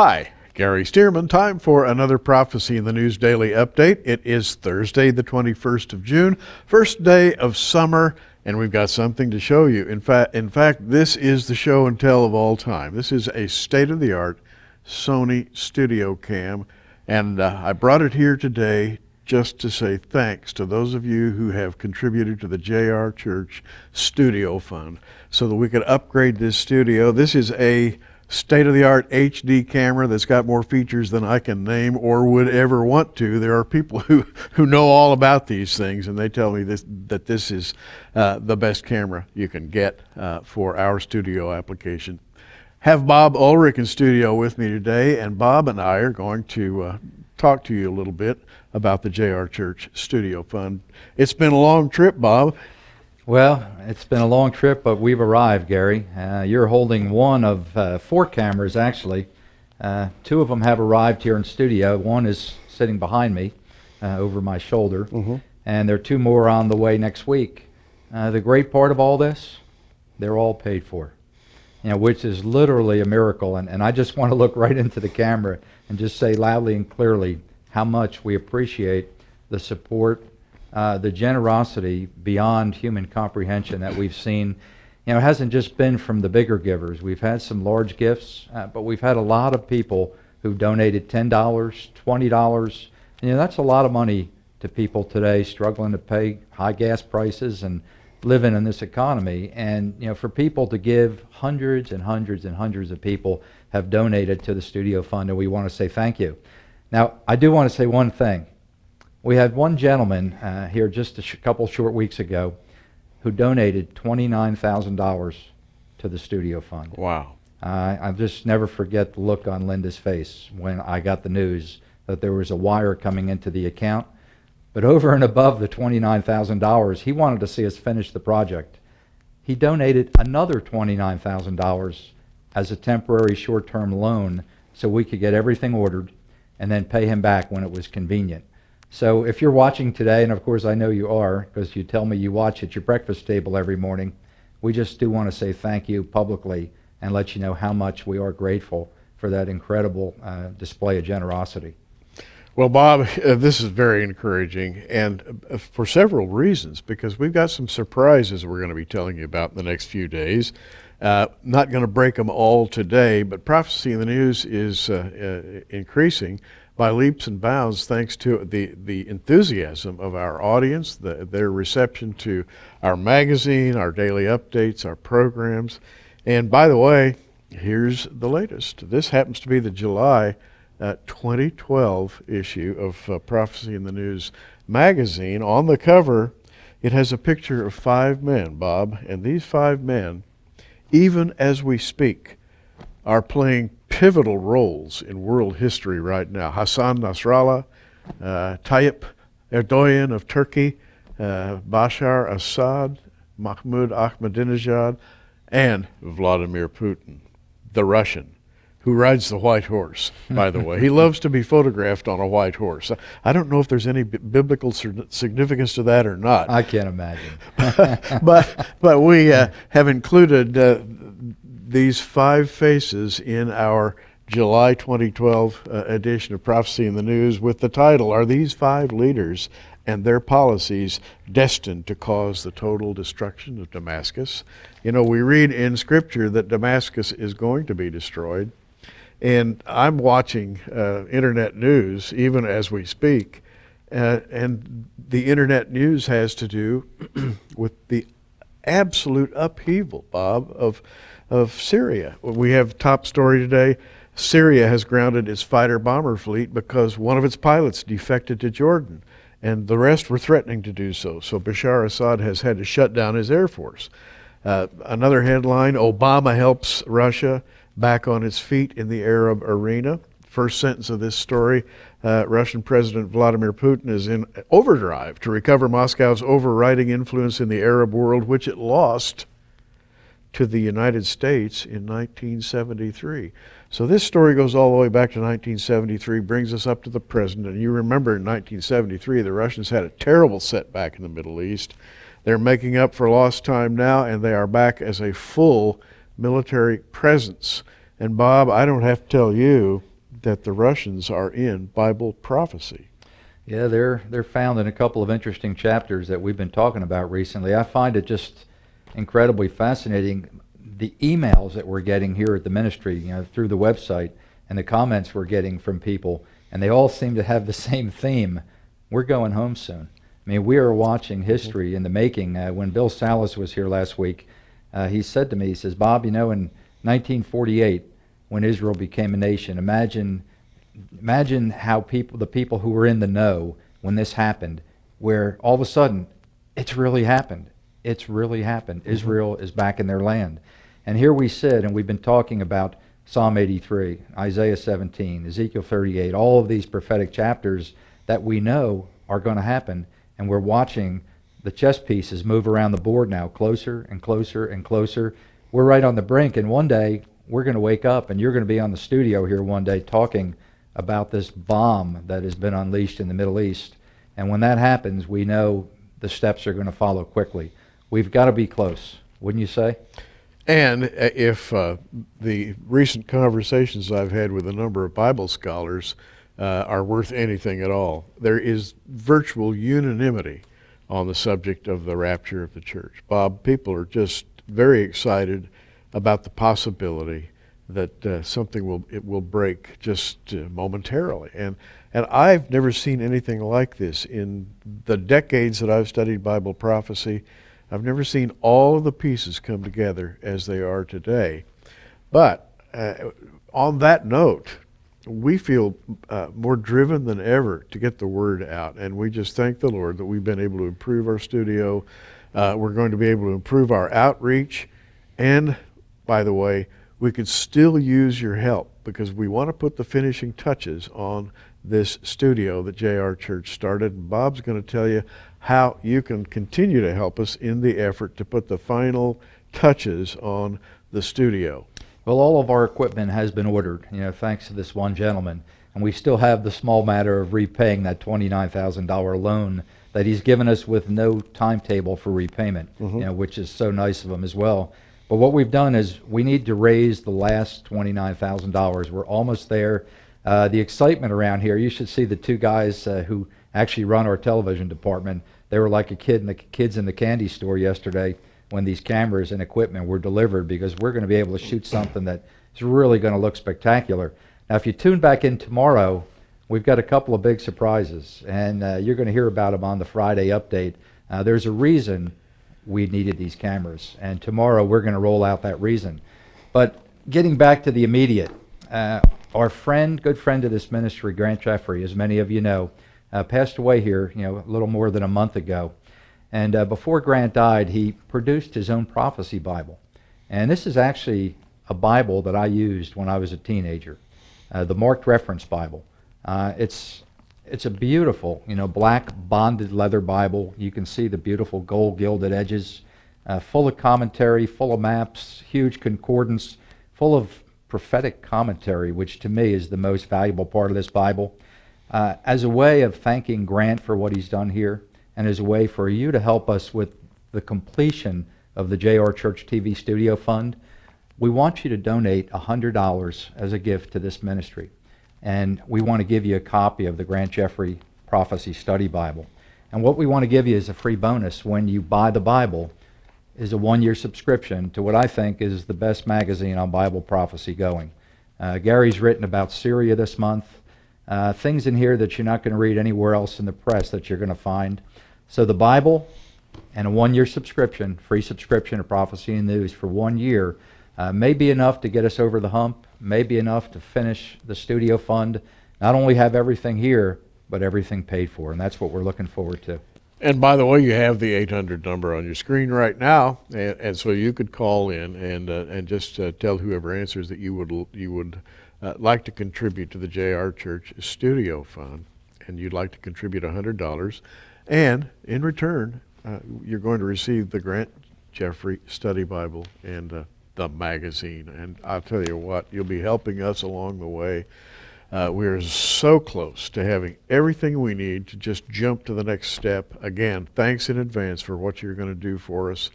Hi, Gary Stearman. Time for another Prophecy in the News Daily update. It is Thursday, the 21st of June, first day of summer, and we've got something to show you. In fact, in fact, this is the show and tell of all time. This is a state-of-the-art Sony Studio Cam, and uh, I brought it here today just to say thanks to those of you who have contributed to the JR Church Studio Fund so that we could upgrade this studio. This is a state of the art HD camera that's got more features than I can name or would ever want to. There are people who, who know all about these things, and they tell me this, that this is uh, the best camera you can get uh, for our studio application. Have Bob Ulrich in studio with me today, and Bob and I are going to uh, talk to you a little bit about the JR Church Studio Fund. It's been a long trip, Bob. Well, it's been a long trip, but we've arrived, Gary. Uh, you're holding one of uh, four cameras, actually. Uh, two of them have arrived here in studio. One is sitting behind me uh, over my shoulder, mm-hmm. and there are two more on the way next week. Uh, the great part of all this, they're all paid for, you know, which is literally a miracle. And, and I just want to look right into the camera and just say loudly and clearly how much we appreciate the support uh, the generosity beyond human comprehension that we've seen. You know, it hasn't just been from the bigger givers. We've had some large gifts, uh, but we've had a lot of people who donated $10, $20. You know, that's a lot of money to people today struggling to pay high gas prices and living in this economy. And, you know, for people to give, hundreds and hundreds and hundreds of people have donated to the Studio Fund, and we want to say thank you. Now, I do want to say one thing. We had one gentleman uh, here just a sh- couple short weeks ago who donated $29,000 to the studio fund. Wow. Uh, I'll just never forget the look on Linda's face when I got the news that there was a wire coming into the account. But over and above the $29,000, he wanted to see us finish the project. He donated another $29,000 as a temporary short term loan so we could get everything ordered and then pay him back when it was convenient. So if you're watching today, and of course I know you are, because you tell me you watch at your breakfast table every morning, we just do want to say thank you publicly and let you know how much we are grateful for that incredible uh, display of generosity. Well, Bob, uh, this is very encouraging, and uh, for several reasons, because we've got some surprises we're going to be telling you about in the next few days. Uh, not going to break them all today, but prophecy in the news is uh, uh, increasing by leaps and bounds thanks to the, the enthusiasm of our audience, the, their reception to our magazine, our daily updates, our programs. And by the way, here's the latest. This happens to be the July uh, 2012 issue of uh, Prophecy in the News magazine. On the cover, it has a picture of five men, Bob, and these five men, even as we speak, are playing pivotal roles in world history right now. Hassan Nasrallah, uh, Tayyip Erdogan of Turkey, uh, Bashar Assad, Mahmoud Ahmadinejad, and Vladimir Putin, the Russian, who rides the white horse, by the way. he loves to be photographed on a white horse. I don't know if there's any b- biblical significance to that or not. I can't imagine. but, but we uh, have included uh, these five faces in our July 2012 uh, edition of Prophecy in the News with the title Are These Five Leaders and Their Policies Destined to Cause the Total Destruction of Damascus? You know, we read in Scripture that Damascus is going to be destroyed. And I'm watching uh, internet news even as we speak. Uh, and the internet news has to do with the absolute upheaval, Bob, of of Syria. We have top story today. Syria has grounded its fighter bomber fleet because one of its pilots defected to Jordan, and the rest were threatening to do so. So Bashar Assad has had to shut down his air force. Uh, another headline Obama helps Russia back on its feet in the Arab arena. First sentence of this story uh, Russian President Vladimir Putin is in overdrive to recover Moscow's overriding influence in the Arab world, which it lost to the United States in 1973. So this story goes all the way back to 1973, brings us up to the present. And you remember in 1973, the Russians had a terrible setback in the Middle East. They're making up for lost time now, and they are back as a full military presence. And Bob, I don't have to tell you that the Russians are in Bible prophecy. Yeah, they're they're found in a couple of interesting chapters that we've been talking about recently. I find it just incredibly fascinating the emails that we're getting here at the ministry, you know, through the website and the comments we're getting from people, and they all seem to have the same theme. We're going home soon. I mean, we are watching history in the making. Uh, when Bill Salus was here last week, uh, he said to me, he says, Bob, you know, in 1948, when Israel became a nation, imagine imagine how people, the people who were in the know when this happened, where all of a sudden it's really happened. It's really happened. Mm-hmm. Israel is back in their land. And here we sit, and we've been talking about Psalm 83, Isaiah 17, Ezekiel 38, all of these prophetic chapters that we know are going to happen. And we're watching the chess pieces move around the board now, closer and closer and closer. We're right on the brink, and one day we're going to wake up, and you're going to be on the studio here one day talking about this bomb that has been unleashed in the Middle East. And when that happens, we know the steps are going to follow quickly. We've got to be close, wouldn't you say? And uh, if uh, the recent conversations I've had with a number of Bible scholars uh, are worth anything at all, there is virtual unanimity on the subject of the rapture of the church. Bob, people are just very excited about the possibility that uh, something will it will break just uh, momentarily. And and I've never seen anything like this in the decades that I've studied Bible prophecy. I've never seen all of the pieces come together as they are today. But uh, on that note we feel uh, more driven than ever to get the word out. And we just thank the Lord that we've been able to improve our studio. Uh, we're going to be able to improve our outreach and by the way we could still use your help because we want to put the finishing touches on this studio that JR Church started. And Bob's going to tell you how you can continue to help us in the effort to put the final touches on the studio. Well, all of our equipment has been ordered, you know, thanks to this one gentleman. And we still have the small matter of repaying that $29,000 loan that he's given us with no timetable for repayment, mm-hmm. you know, which is so nice of him as well. But what we've done is we need to raise the last $29,000. We're almost there. Uh, the excitement around here, you should see the two guys uh, who actually run our television department. They were like a kid in the kids in the candy store yesterday when these cameras and equipment were delivered because we're going to be able to shoot something that is really going to look spectacular. Now, if you tune back in tomorrow, we've got a couple of big surprises, and uh, you're going to hear about them on the Friday update. Uh, there's a reason we needed these cameras. And tomorrow we're going to roll out that reason. But getting back to the immediate, uh, our friend, good friend of this ministry, Grant Jeffrey, as many of you know, uh, passed away here, you know, a little more than a month ago. And uh, before Grant died, he produced his own prophecy Bible. And this is actually a Bible that I used when I was a teenager, uh, the Marked Reference Bible. Uh, it's it's a beautiful, you know, black bonded leather Bible. You can see the beautiful gold gilded edges, uh, full of commentary, full of maps, huge concordance, full of prophetic commentary, which to me is the most valuable part of this Bible. Uh, as a way of thanking Grant for what he's done here, and as a way for you to help us with the completion of the JR Church TV Studio Fund, we want you to donate $100 as a gift to this ministry and we want to give you a copy of the Grant Jeffrey Prophecy Study Bible. And what we want to give you as a free bonus when you buy the Bible is a one year subscription to what I think is the best magazine on Bible prophecy going. Uh, Gary's written about Syria this month. Uh, things in here that you're not going to read anywhere else in the press that you're going to find. So the Bible and a one year subscription, free subscription to Prophecy and News for one year uh, may be enough to get us over the hump, may be enough to finish the studio fund, not only have everything here, but everything paid for. And that's what we're looking forward to. And by the way, you have the 800 number on your screen right now, and, and so you could call in and uh, and just uh, tell whoever answers that you would you would uh, like to contribute to the JR Church Studio Fund, and you'd like to contribute $100, and in return, uh, you're going to receive the Grant Jeffrey Study Bible and uh, the magazine. And I'll tell you what, you'll be helping us along the way. Uh, we are so close to having everything we need to just jump to the next step. Again, thanks in advance for what you're going to do for us.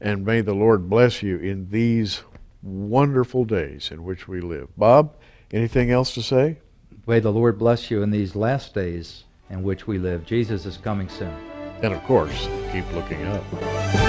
And may the Lord bless you in these wonderful days in which we live. Bob, anything else to say? May the Lord bless you in these last days in which we live. Jesus is coming soon. And of course, keep looking up.